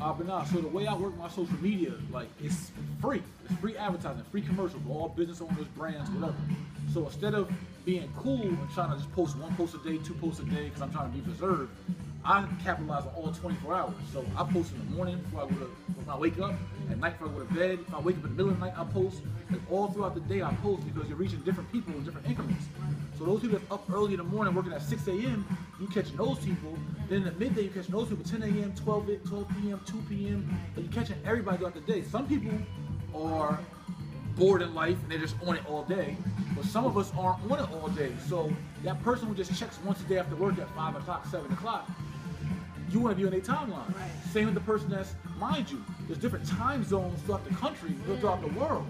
I've been out. So the way I work my social media, like it's free. It's free advertising, free commercial for all business owners, brands, whatever. So instead of being cool and trying to just post one post a day, two posts a day, because I'm trying to be preserved, I capitalize on all 24 hours. So I post in the morning before I go to when I wake up, at night before I go to bed. If I wake up in the middle of the night, I post. And all throughout the day, I post because you're reaching different people in different increments. So those people that's up early in the morning working at 6 a.m., you catching those people. Then in the midday, you catching those people 10 a.m., 12, a- 12 p.m., 2 p.m. But you're catching everybody throughout the day. Some people are bored in life and they're just on it all day. But some of us aren't on it all day. So that person who just checks once a day after work at 5 o'clock, 7 o'clock, you want to be on their timeline. Right. Same with the person that's, mind you, there's different time zones throughout the country, throughout the world.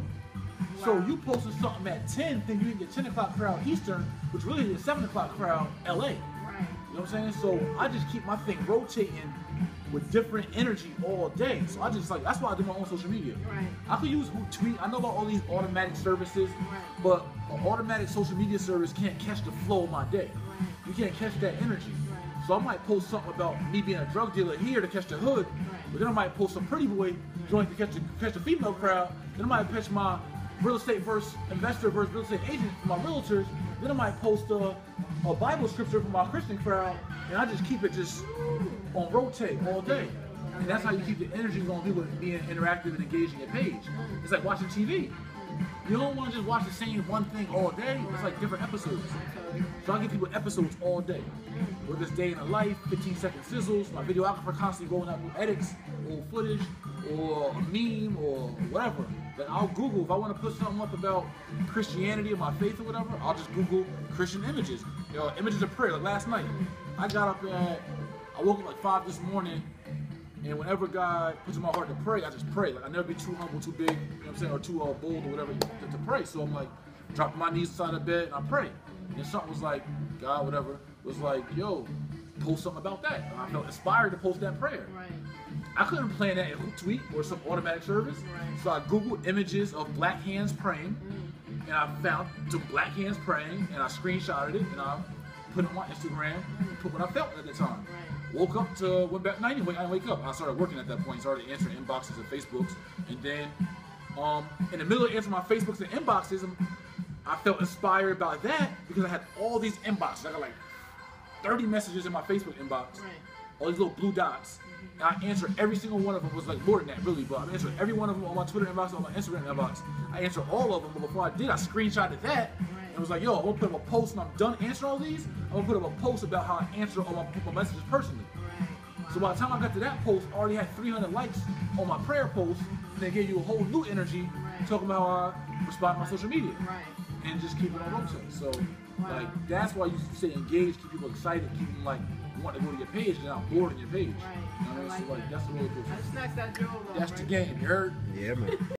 So you posted something at 10, then you get your 10 o'clock crowd Eastern, which really is 7 o'clock crowd LA. Right. You know what I'm saying? So I just keep my thing rotating with different energy all day. So I just like that's why I do my own social media. Right. I could use Hootsuite. I know about all these automatic services, Right. but an automatic social media service can't catch the flow of my day. Right. You can't catch that energy. So I might post something about me being a drug dealer here to catch the hood, but then I might post some pretty boy joint to catch the, catch the female crowd. Then I might catch my real estate versus investor versus real estate agent for my realtors. Then I might post a, a Bible scripture for my Christian crowd, and I just keep it just on rotate all day. And that's how you keep the energy going people being interactive and engaging in your page. It's like watching TV. You don't want to just watch the same one thing all day. It's like different episodes. So I give people episodes all day. Whether it's day in the life, 15 second sizzles, my videographer constantly rolling out new edits, old footage, or a meme, or whatever. That I'll Google if I want to put something up about Christianity or my faith or whatever. I'll just Google Christian images. You know, images of prayer. Like last night, I got up at, I woke up like five this morning, and whenever God puts in my heart to pray, I just pray. Like I never be too humble, too big, you know what I'm saying, or too uh, bold or whatever to, to pray. So I'm like, dropping my knees beside the bed and I pray. And something was like, God, whatever, was like, yo, post something about that. And I felt inspired to post that prayer. Right. I couldn't plan that in Hootsuite or some automatic service. Right. So I Googled images of black hands praying, and I found some black hands praying, and I screenshotted it, and I put it on my Instagram, and put what I felt at the time. Right. Woke up to went back. No, I wake, I wake up. I started working at that point. Started answering inboxes and Facebooks, and then um, in the middle of answering my Facebooks and inboxes, I felt inspired about that because I had all these inboxes. I got like 30 messages in my Facebook inbox Right. all these little blue dots. And I answered every single one of them was like more than that, really. But I answered every one of them on my Twitter inbox, on my Instagram inbox. I answered all of them, but before I did, I screenshotted that and was like, "Yo, I'm gonna put up a post when I'm done answering all these. I'm gonna put up a post about how I answer all my, my messages personally." Right. So by the time I got to that post, I already had 300 likes on my prayer post, and they gave you a whole new energy Right. talking about how I respond to my social media Right. and just keep it on rotate. So, Wow. like, that's why you say engage, keep people excited, keep them like want to go to your page, they're not bored on your page. Right. You know I mean? So, like like, that. that's the way it goes. I just that drill though. That's the game, you heard? Yeah, man.